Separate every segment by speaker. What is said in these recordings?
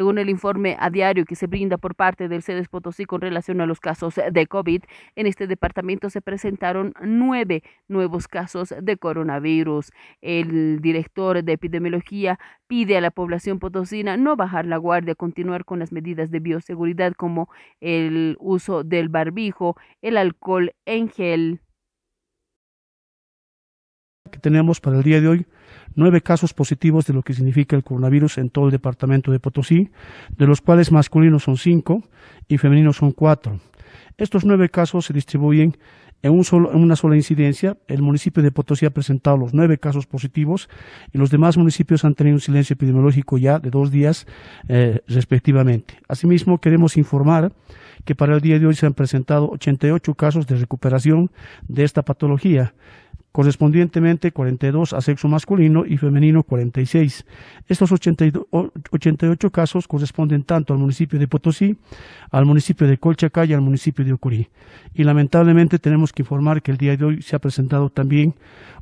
Speaker 1: Según el informe a diario que se brinda por parte del CEDES Potosí con relación a los casos de COVID, en este departamento se presentaron nueve nuevos casos de coronavirus. El director de epidemiología pide a la población potosina no bajar la guardia, continuar con las medidas de bioseguridad como el uso del barbijo, el alcohol en gel
Speaker 2: que tenemos para el día de hoy nueve casos positivos de lo que significa el coronavirus en todo el departamento de Potosí, de los cuales masculinos son cinco y femeninos son cuatro. Estos nueve casos se distribuyen en, una sola incidencia. El municipio de Potosí ha presentado los nueve casos positivos y los demás municipios han tenido un silencio epidemiológico ya de dos días eh, respectivamente. Asimismo, queremos informar que para el día de hoy se han presentado 88 casos de recuperación de esta patología correspondientemente 42 a sexo masculino y femenino 46. Estos 88 casos corresponden tanto al municipio de Potosí, al municipio de Colchacay y al municipio de Ocurí. Y lamentablemente tenemos que informar que el día de hoy se ha presentado también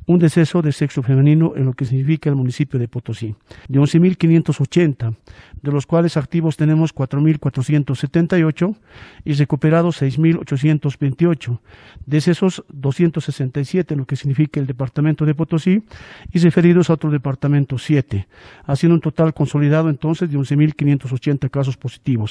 Speaker 2: un deceso de sexo femenino en lo que significa el municipio de Potosí, de 11.580, de los cuales activos tenemos 4.478 y recuperados 6.828, decesos 267 en lo que significa el departamento de Potosí y referidos a otro departamento 7, haciendo un total consolidado entonces de 11.580 casos positivos.